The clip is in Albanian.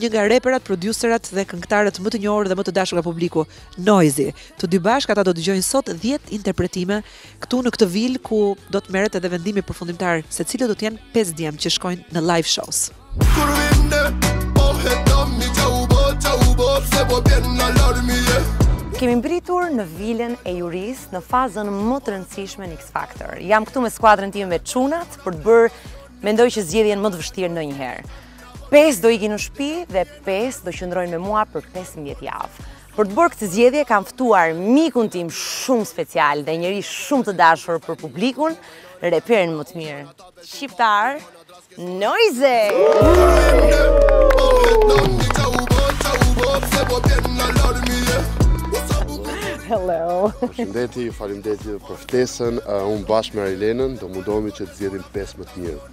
Një nga reperat, producerat dhe këngëtarët më të njohur dhe më të dashur nga publiku, Noizy. Të dy bashkë ata do të dëgjojnë sot 10 interpretime këtu në këtë vilë ku do të merret edhe vendimi përfundimtar se cilët do të jenë 5 djemtë që shkojnë në live shows. Kur vinde, po hetam një që u bo, që u bo, se po bjen në alarmi e. Kemi mbërritur në vilën e jurisë në fazën më të rëndësishme në X Factor. Jam këtu me skuadrën time me çunat për të bërë, mendoj që zgjedhjen më të vështirë në njëherë. 5 do ikin në shpi dhe 5 do qëndrojnë me mua për 15 javë. Për të bërë këtë zgjedhje kam ftuar mikun tim shumë special dhe njeri shumë të dashur për publikun, reperin më të mirë shqiptar, Noizy! Hello! Përshëndetje, ju faleminderit për ftesën, unë bashkë me Arilenën, do mundohemi që të zgjedhim 5 më të mirë.